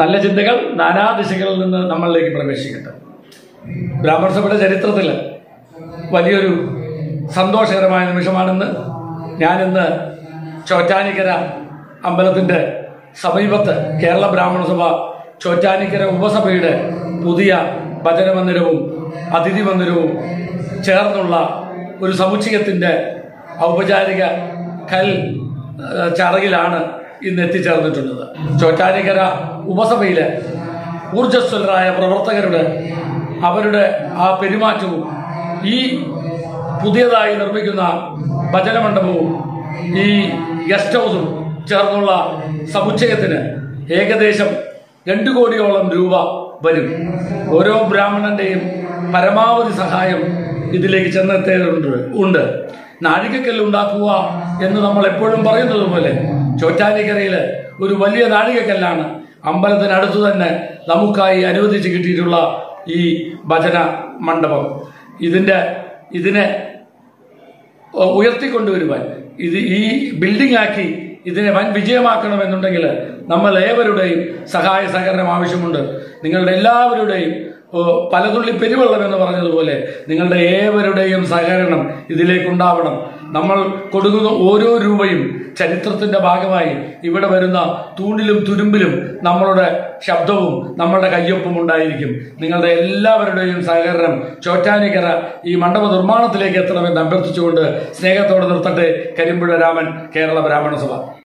നല്ല ചിന്തകൾ നാനാ ദിശകളിൽ നിന്ന് നമ്മളിലേക്ക് പ്രവേശിക്കട്ടെ. ബ്രാഹ്മണ സഭയുടെ ചരിത്രത്തിൽ വലിയൊരു സന്തോഷകരമായ നിമിഷമാണെന്ന്. ഞാനിന്ന് ചോറ്റാനിക്കര അമ്പലത്തിന്റെ സമീപത്ത് കേരള ബ്രാഹ്മണ സഭ ചോറ്റാനിക്കര ഉപസഭയുടെ പുതിയ ഭജന മന്ദിരവും അതിഥി മന്ദിരവും ചേർന്നുള്ള ഒരു സമുച്ചയത്തിന്റെ ഔപചാരിക കൽ ചടങ്ങിലാണ് ഇന്ന് എത്തിച്ചേർന്നിട്ടുള്ളത് ചോറ്റാനിക്കര ഉപസഭയിലെ ഊർജസ്വലരായ പ്രവർത്തകരുടെ അവരുടെ ആ പെരുമാറ്റവും ഈ പുതിയതായി നിർമ്മിക്കുന്ന ഭജന മണ്ഡപവും ഈ ഗസ്റ്റ് ഹൗസും ചേർന്നുള്ള സമുച്ചയത്തിന് ഏകദേശം രണ്ട് കോടിയോളം രൂപ വരും. ഓരോ ബ്രാഹ്മണന്റെയും പരമാവധി സഹായം ഇതിലേക്ക് ചെന്നെത്തേണ്ടതുണ്ട്. ഉണ്ട്. നാഴികക്കല്ല് ഉണ്ടാക്കുക എന്ന് നമ്മൾ എപ്പോഴും പറയുന്നത് പോലെ ചോറ്റാനിക്കരയിൽ ഒരു വലിയ നാഴികക്കല്ലാണ് അമ്പലത്തിനടുത്തു തന്നെ നമുക്കായി അനുവദിച്ച് കിട്ടിയിട്ടുള്ള ഈ ഭജന മണ്ഡപം. ഇതിന്റെ ഇതിനെ ഉയർത്തിക്കൊണ്ടുവരുവാൻ ഇത് ഈ ബിൽഡിംഗ് ആക്കി ഇതിനെ വൻ വിജയമാക്കണമെന്നുണ്ടെങ്കിൽ നമ്മൾ ഏവരുടെയും സഹായ സഹകരണം ആവശ്യമുണ്ട്. നിങ്ങളുടെ എല്ലാവരുടെയും പലതുള്ളി പെരുവെള്ളം എന്ന് പറഞ്ഞതുപോലെ നിങ്ങളുടെ ഏവരുടെയും സഹകരണം ഇതിലേക്കുണ്ടാവണം. നമ്മൾ കൊടുക്കുന്ന ഓരോ രൂപയും ചരിത്രത്തിന്റെ ഭാഗമായി ഇവിടെ വരുന്ന തൂണിലും തുരുമ്പിലും നമ്മളുടെ ശബ്ദവും നമ്മളുടെ കയ്യൊപ്പും ഉണ്ടായിരിക്കും. നിങ്ങളുടെ എല്ലാവരുടെയും സഹകരണം ചോറ്റാനിക്കര ഈ മണ്ഡപ നിർമ്മാണത്തിലേക്ക് എത്തണമെന്ന് അഭ്യർത്ഥിച്ചുകൊണ്ട് സ്നേഹത്തോടെ നിർത്തട്ടെ കരിമ്പുഴ രാമൻ കേരള ബ്രാഹ്മണ സഭ.